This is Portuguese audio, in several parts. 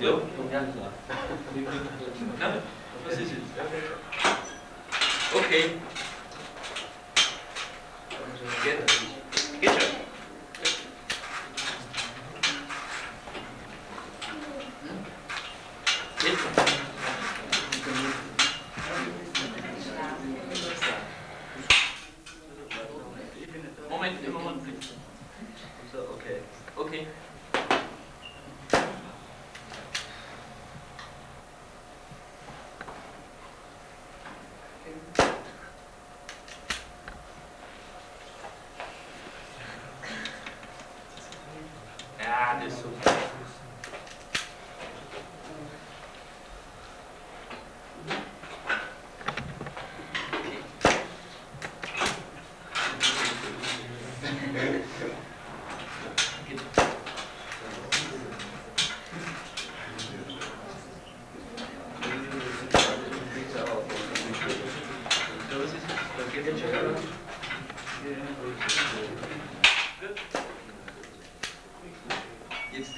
Eu? Não? Vocês Ok. Get, get up. Moment, Moment, please. So, okay. Okay. bad is so dangerous. Good. Jetzt?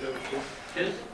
Da geht jetzt schon.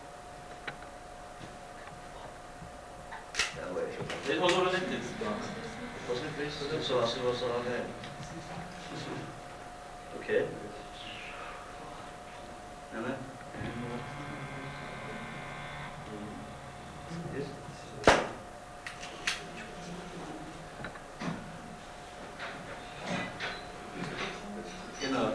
え、踊るねって言うるって言うんですか踊るねって言うん OK? Amen. Yes. Genau.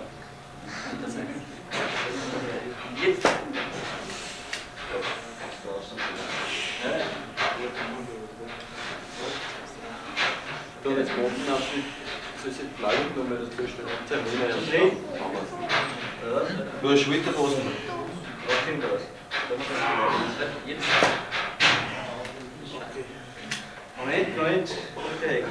da jetzt warten auf die, das ist bleiben, nur mehr das Zustand Termine erst Du hast Schwitter lassen. Was stimmt das? Moment, Moment. Okay,